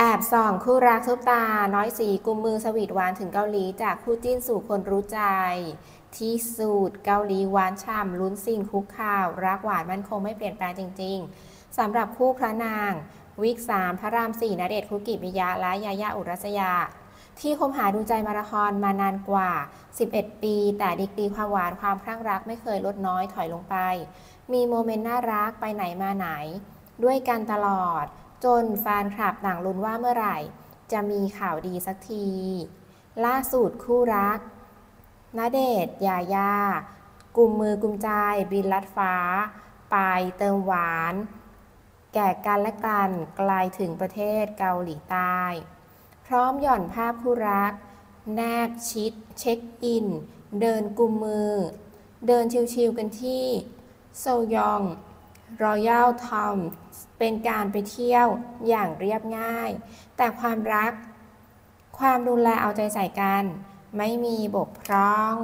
แอบส่องคู่รักซุปตา น้อยสีกุมมือสวีทหวานถึงเกาหลี จากคู่จิ้นสู่คนรู้ใจ ที่สุดเกาหลีหวานฉ่ำลุ้นสิ่งคุกข่าว รักหวานมันคงไม่เปลี่ยนแปลงจริง ๆสำหรับคู่พระนาง วิกสามพระรามสี่นาเดชคุกิมิยะ และยายาอุรัสยา ที่คบหาดูใจมาราธอนมานานกว่า 11 ปี แต่ดีกรีความหวานความคลั่งรักไม่เคยลดน้อยถอยลงไป มีโมเมนต์น่ารักไปไหนมาไหน ด้วยกันตลอด จนแฟนคลับต่างลุ้นว่าเมื่อไหร่ จะมีข่าวดีสักที ล่าสุดคู่รักณเดชยายา กลุ่มมือกลุ่มใจบินลัดฟ้า ไปเติมหวาน แก่กันและกันไกลถึงประเทศเกาหลีใต้ พร้อมหย่อนภาพคู่รัก แนบชิด เช็คอิน เดินกุมมือ เดินชิวๆกันที่ โซยอง รอยัลทอมเป็นการไปเที่ยวอย่างเรียบง่าย แต่ความรัก ความดูแลเอาใจใส่กัน ไม่มีบกพร่อง